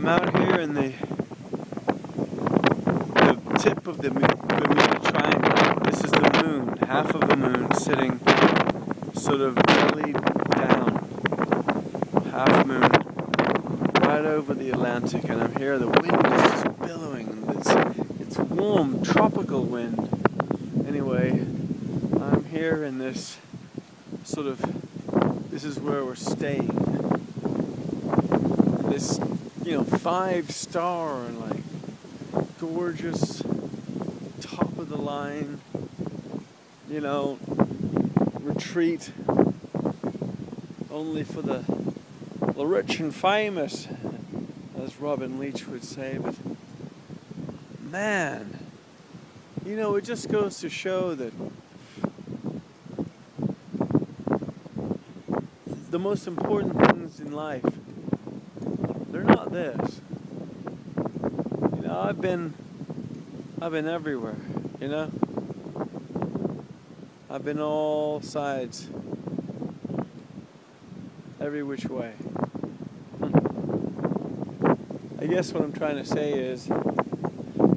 I'm out here in the the tip of the Bermuda Triangle. This is the moon, half of the moon sitting sort of belly down, half moon, right over the Atlantic, and I'm here. The wind is just billowing. It's it's warm, tropical wind. Anyway, I'm here in this sort of. This is where we're staying. This you know, five star and like gorgeous, top of the line, you know, retreat only for the, the rich and famous, as Robin Leach would say. But man, you know, it just goes to show that the most important things in life they're not this. You know, I've been I've been everywhere, you know? I've been all sides. Every which way. I guess what I'm trying to say is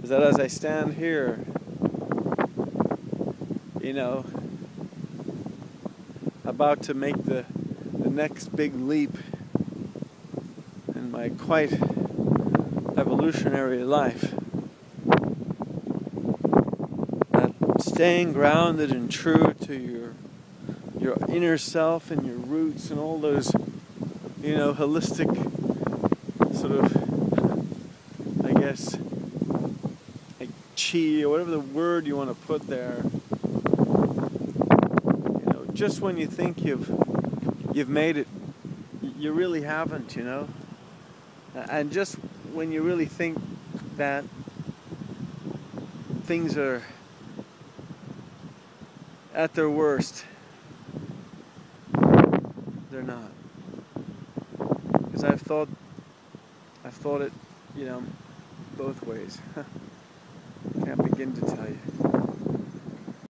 is that as I stand here, you know, about to make the the next big leap my quite evolutionary life. That staying grounded and true to your your inner self and your roots and all those, you know, holistic sort of, I guess, like chi or whatever the word you want to put there. You know, just when you think you've you've made it, you really haven't. You know. And just when you really think that things are at their worst, they're not. Because I've thought, I've thought it, you know, both ways. Can't begin to tell you.